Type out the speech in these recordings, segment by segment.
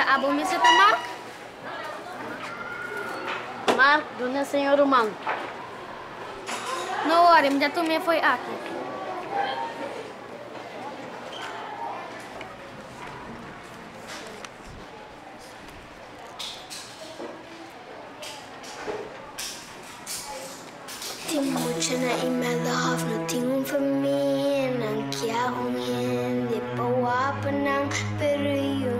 dia, abo me seta Mark? Mark, na senhor Romano. No worry, já tu me foi aqui. Mucho na imela haf no tingun for me nang kia hong hen de pawa panang pero yung hen de the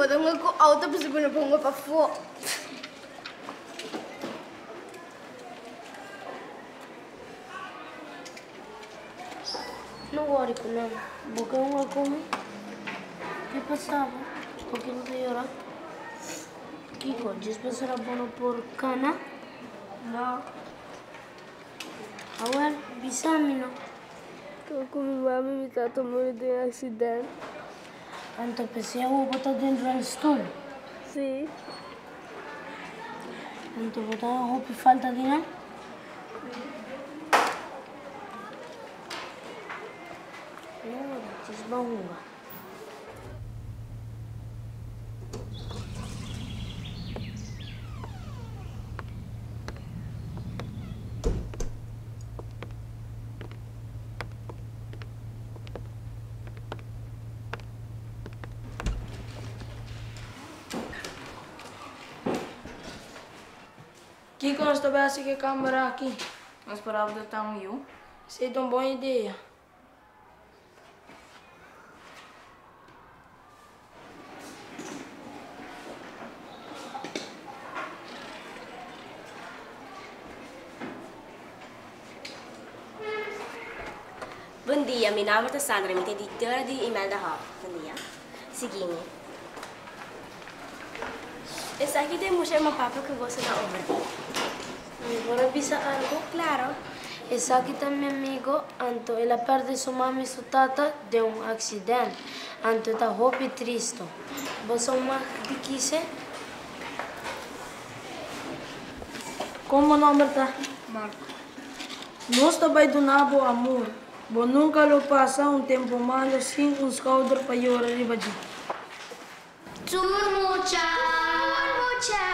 Потом как автобус гоню по фо. Non vuoi come bocca una come? Che passava? Pochino di ora? Chi oggi spesserà buono porcana? No. Awel, bisamino. Come mi ha invitato a morire di un accidente? Tanto pensé a botar dentro del stool. Sí. Tanto botar a roupa e falta de nada. Não, desbarruga. Kiko, nós assim que câmera aqui. Nós esperava de estar um eu. Isso é uma boa ideia. Bom dia, meu nome é Sandra, sou editora de e-mail da Hop. Bom dia. Seguinte. Esse aqui tem mostrar uma papo que você não ouve. Agora bisa algo. Claro. Essa aqui tá meu amigo, Anto. Ela perde sua mãe e sua tata de um acidente. Anto tá roupa triste. Você é uma de quise? Como o nome tá? Marco. Nós também do nabo amor. Bo nunca lo passa um tempo malo sem um escaldor para llorar riba de. Tu mucha channel.